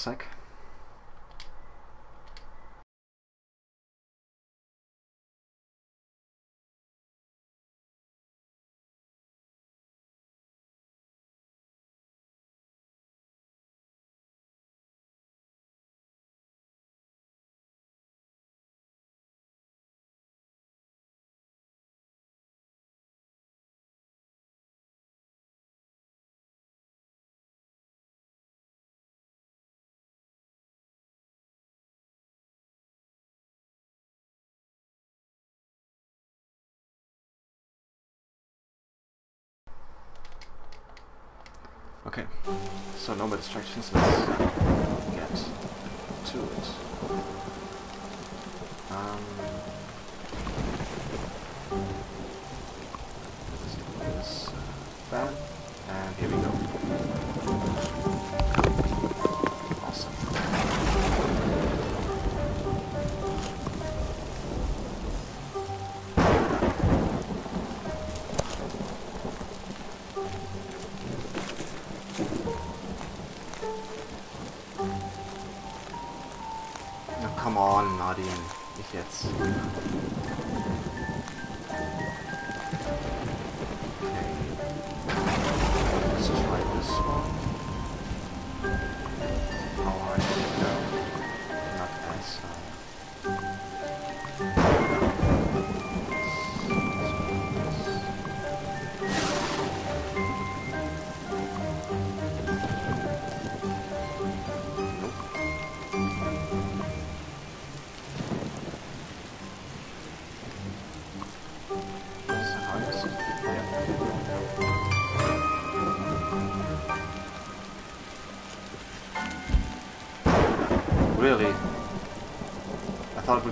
sec. Okay, so no more distractions. Let's get to it. Um,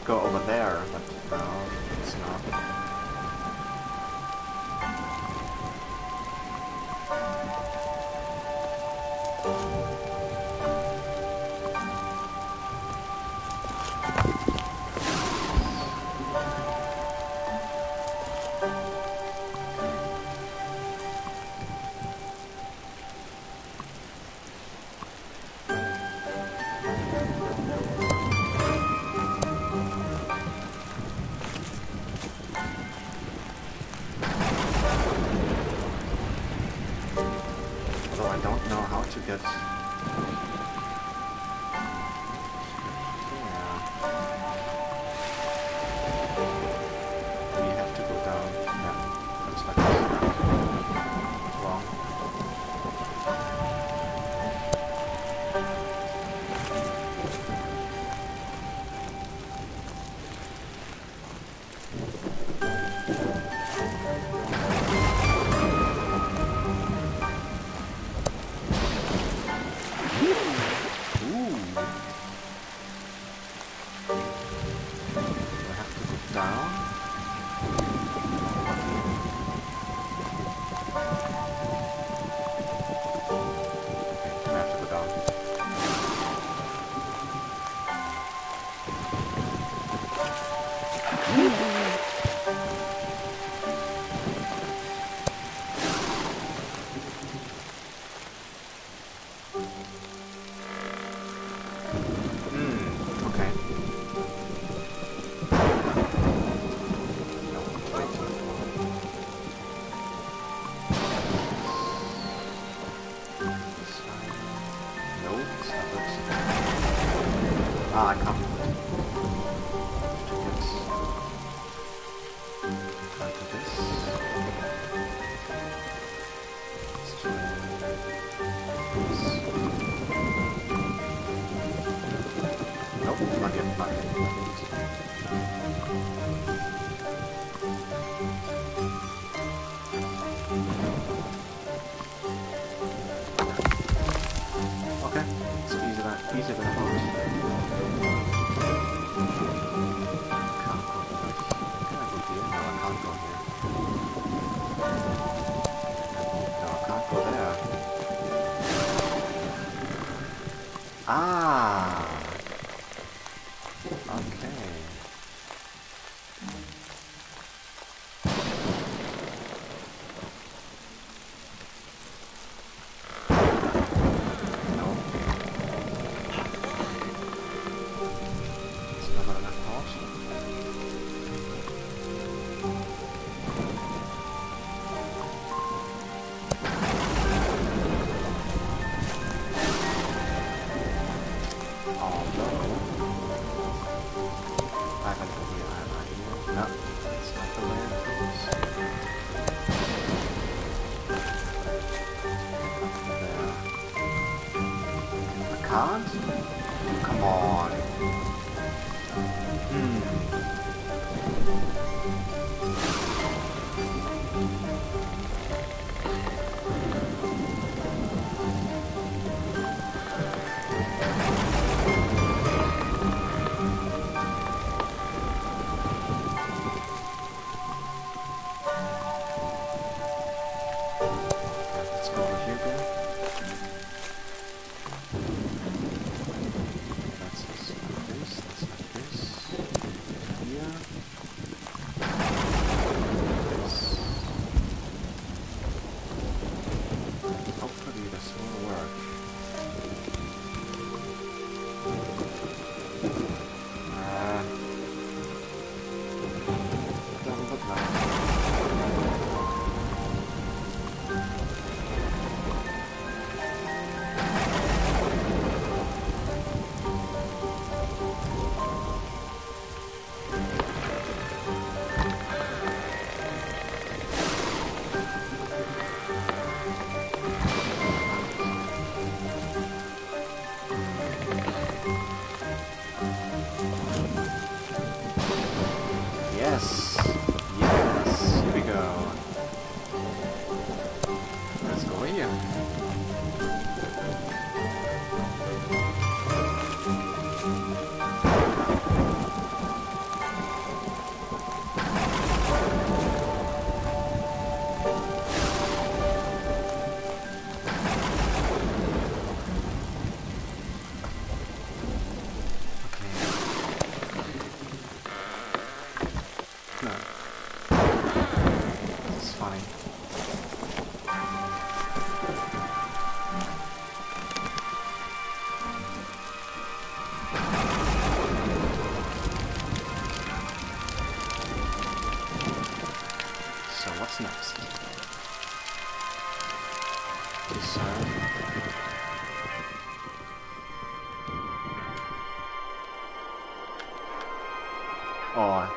go over there. 아.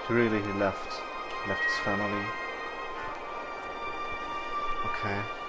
Really, he left, left his family. Okay.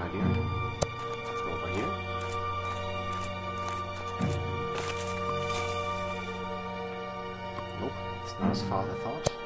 idea. Let's go over here. Nope, it's not as far as I thought.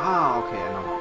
Ah, okay, I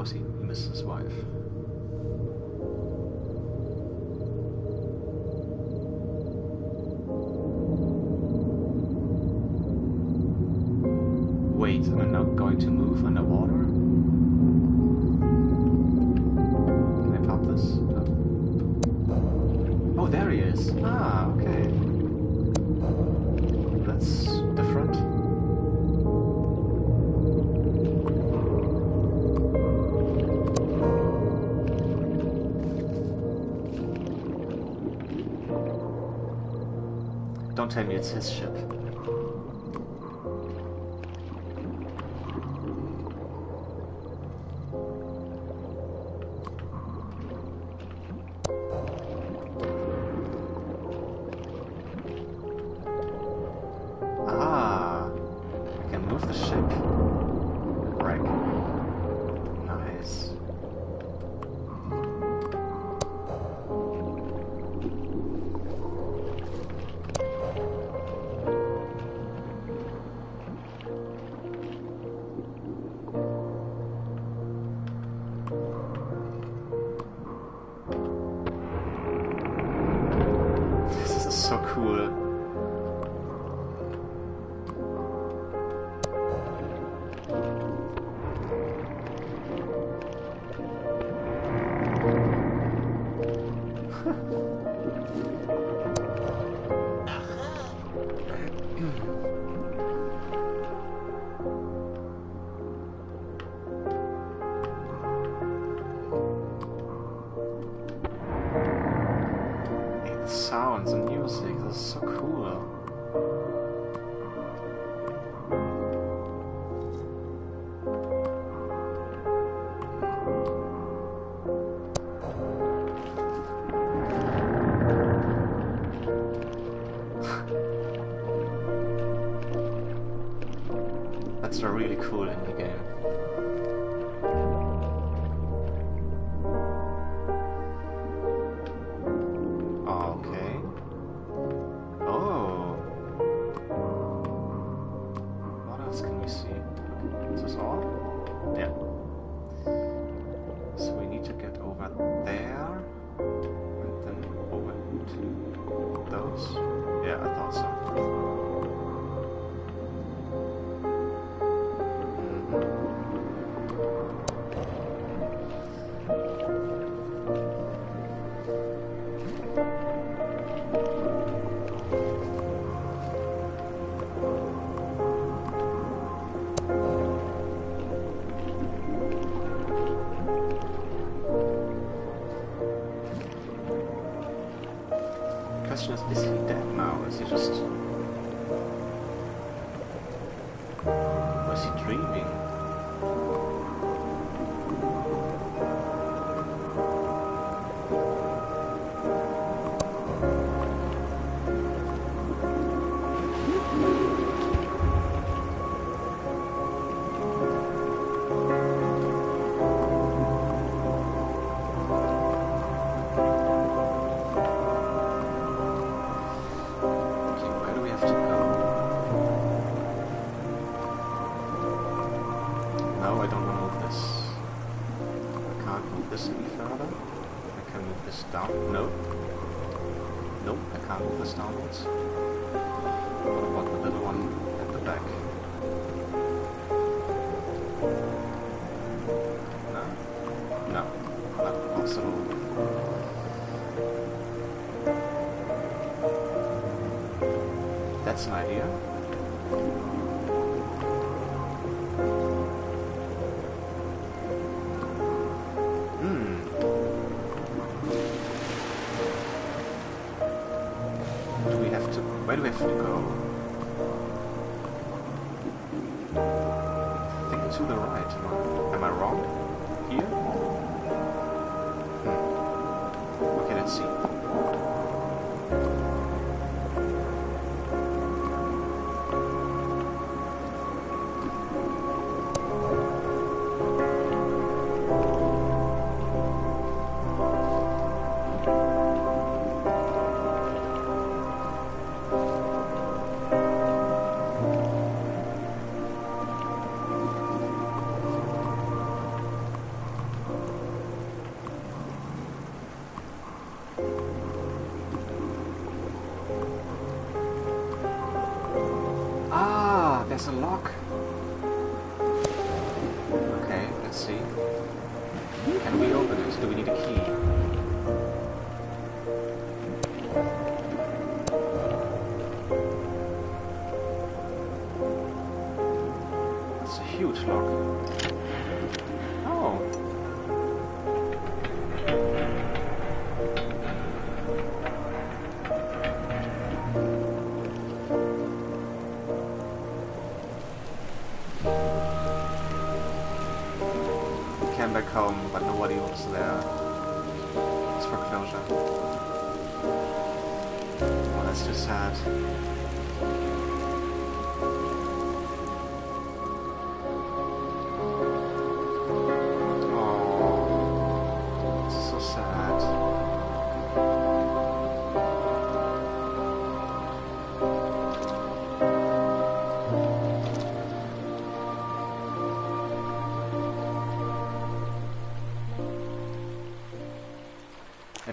Missed his wife. time you'd his ship. that's just basically that now. Is he just. Was he dreaming? That's an idea. Hmm. Do we have to... Where do we have to go? I think to the right. Am I, am I wrong? Here? Hmm. Okay, let's see.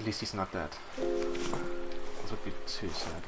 least he's not dead. That would be too sad.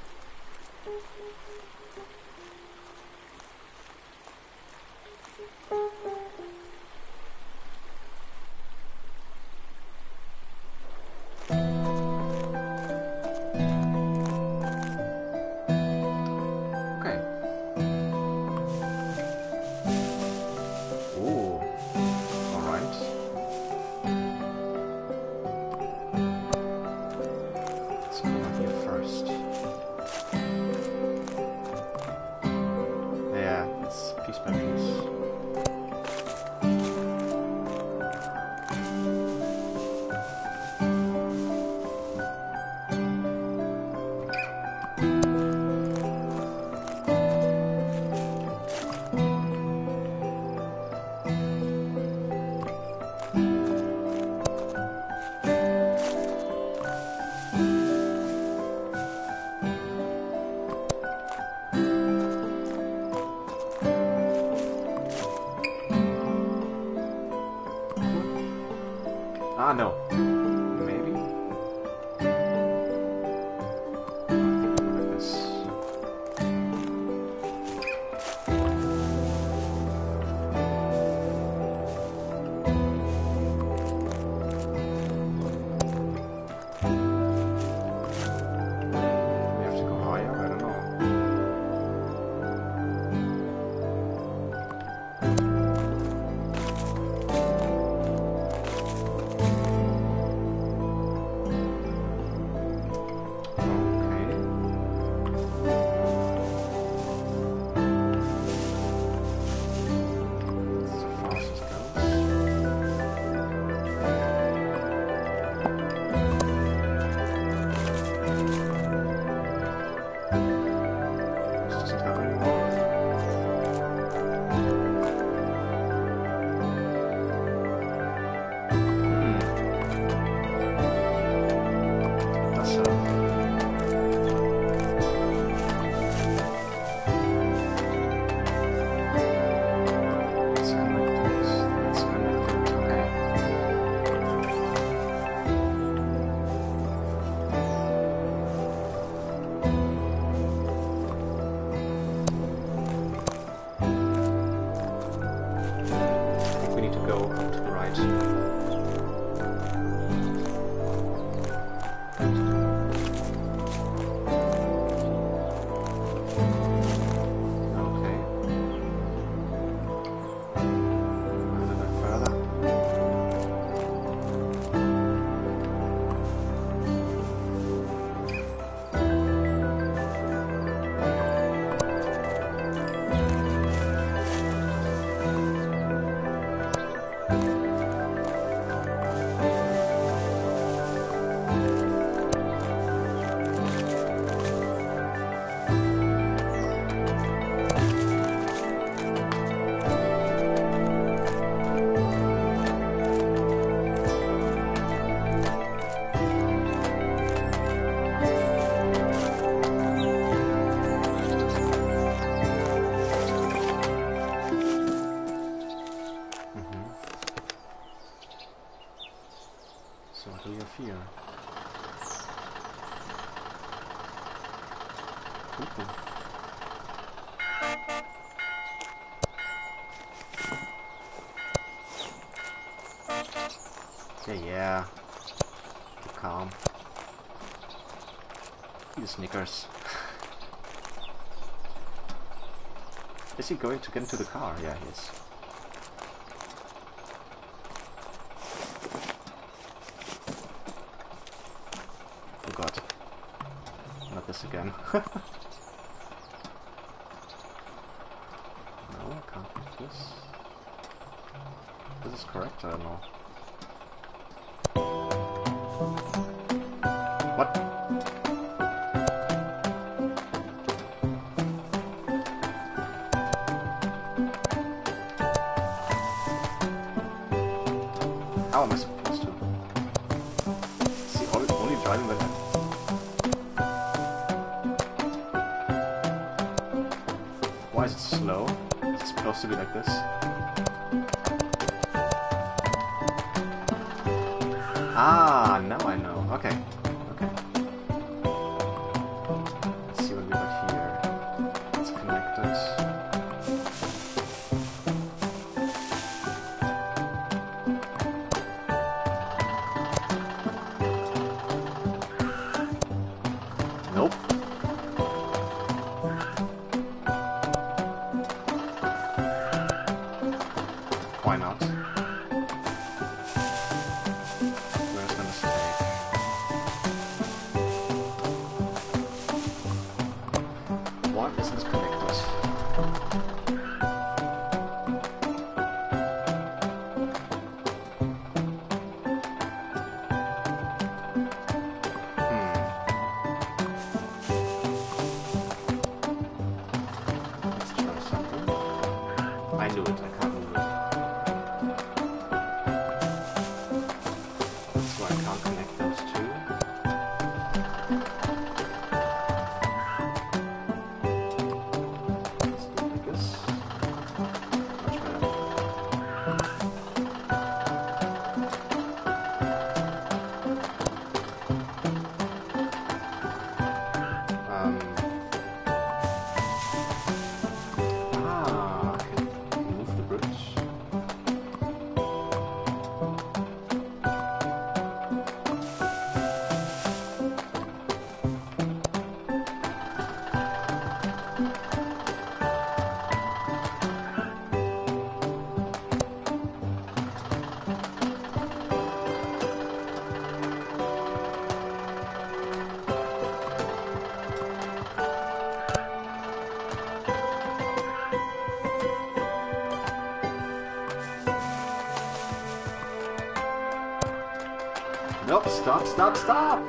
is he going to get into the car? Yeah, he is. Oh god. Not this again. no, I can't do this. This Is correct? I don't know. What? I can't connect stop, stop, stop!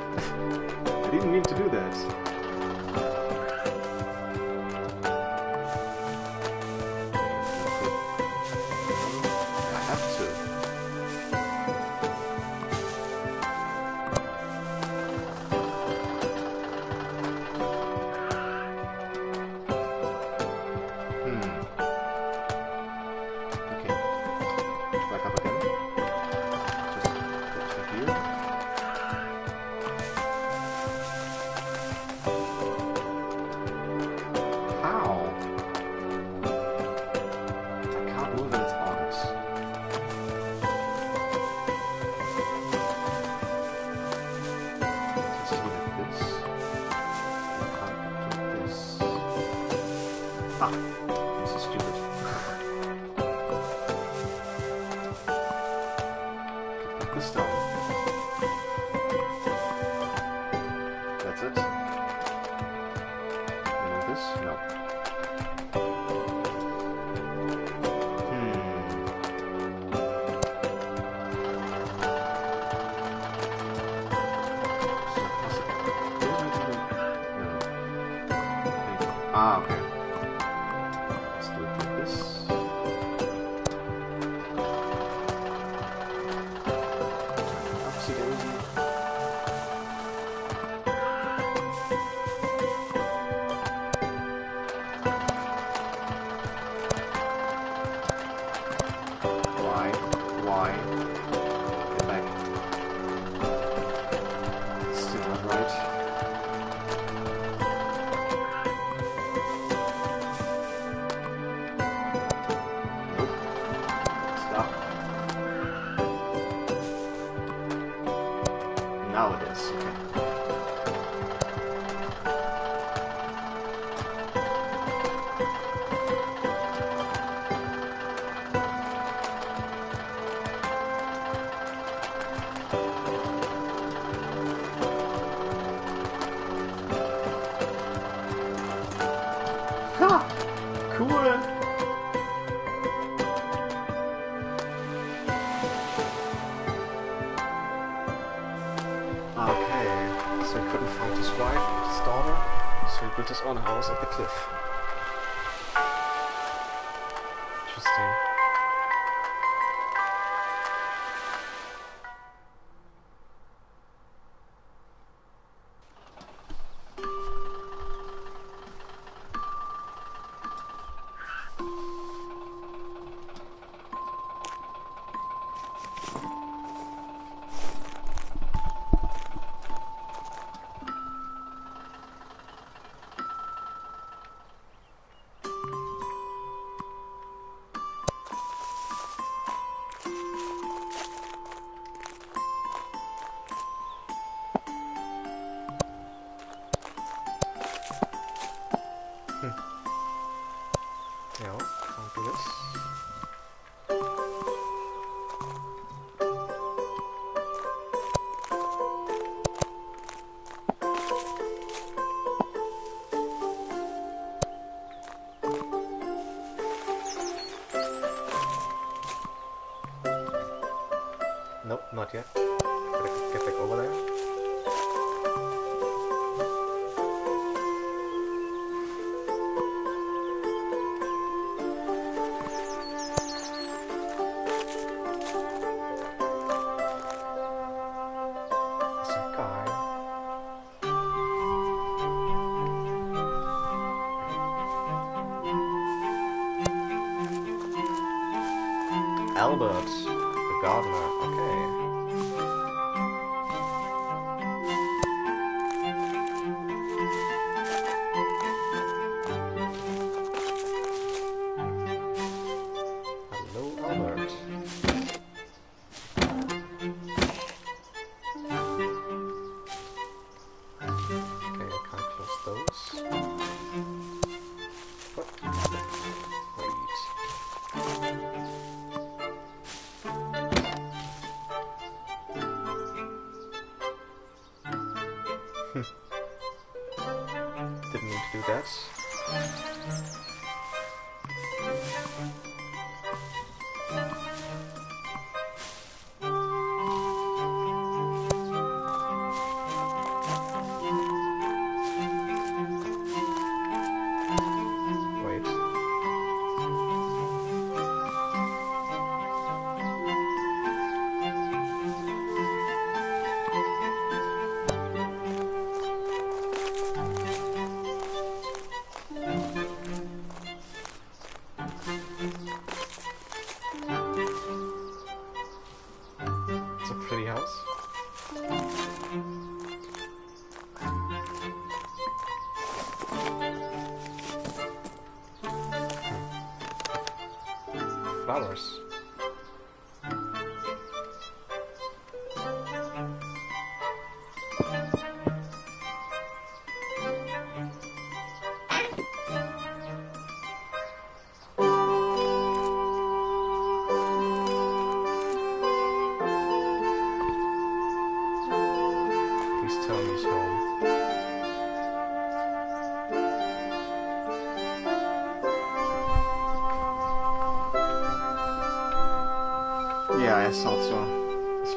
Not yet. Gotta get back over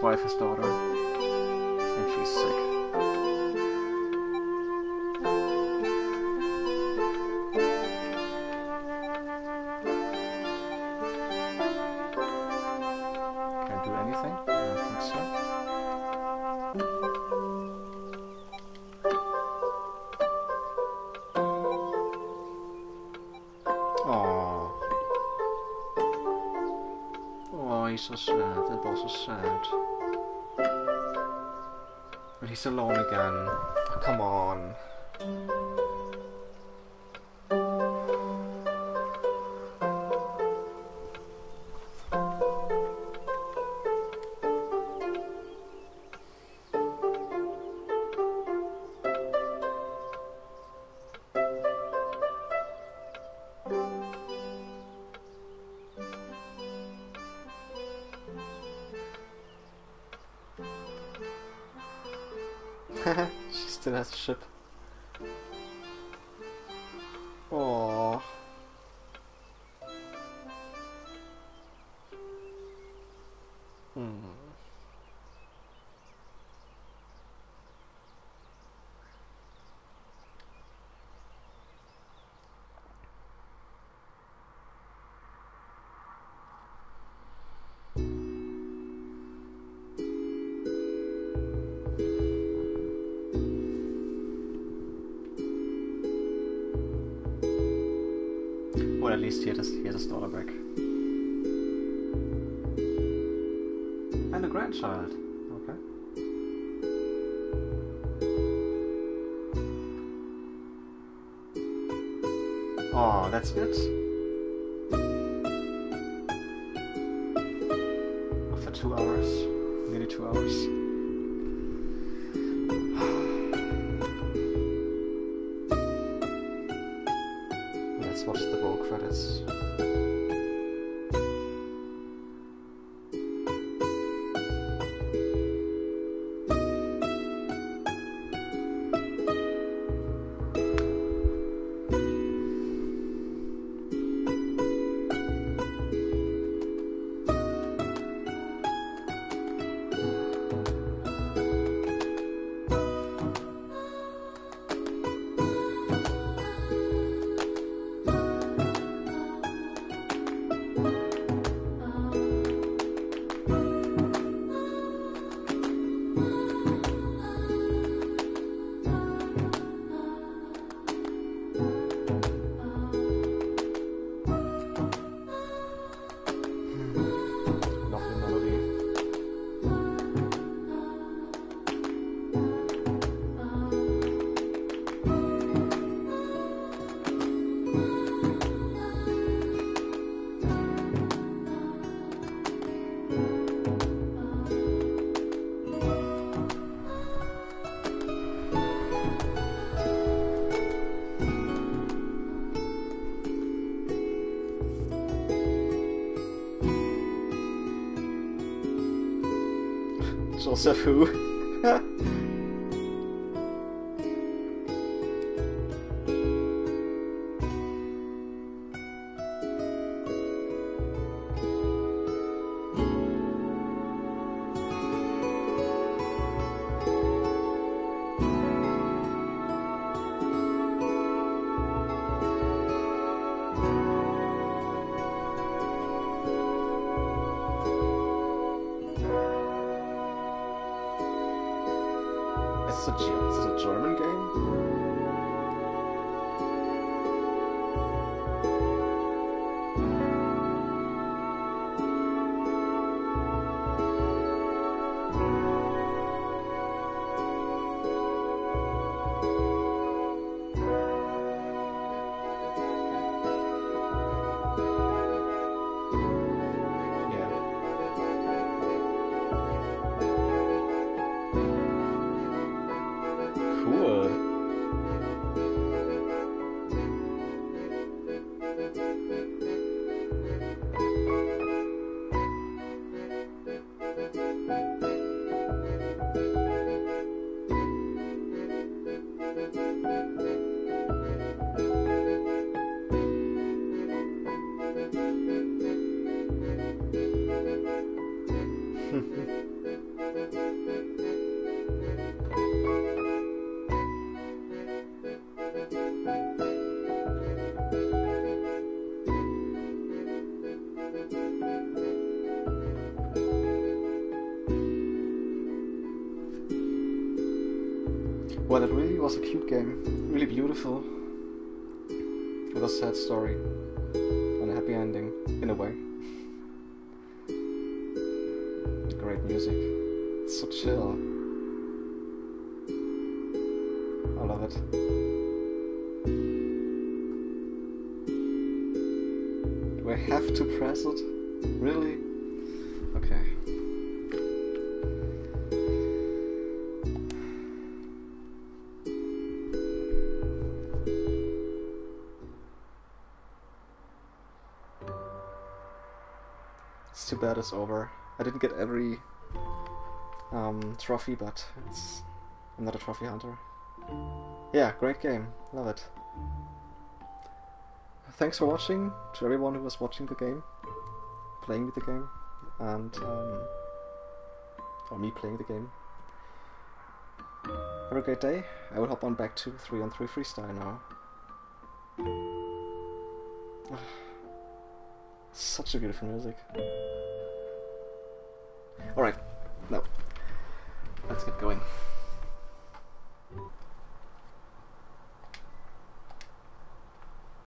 wife, his daughter. And she's sick. Can do anything? I don't think so. Oh, he's so sad. That was so sad. But he's alone again. Come on. Least had his daughter back. And a grandchild. Okay. Oh, that's it? Watch the Joseph Who. Well, it really was a cute game. Really beautiful. With a sad story. And a happy ending, in a way. Great music. It's so chill. I love it. It? Really? Okay. It's too bad it's over. I didn't get every um, trophy, but it's I'm not a trophy hunter. Yeah, great game. Love it. Thanks for watching to everyone who was watching the game, playing with the game, and um, or me playing the game. Have a great day. I will hop on back to 3 on 3 freestyle now. Such a beautiful music. Alright, now, let's get going.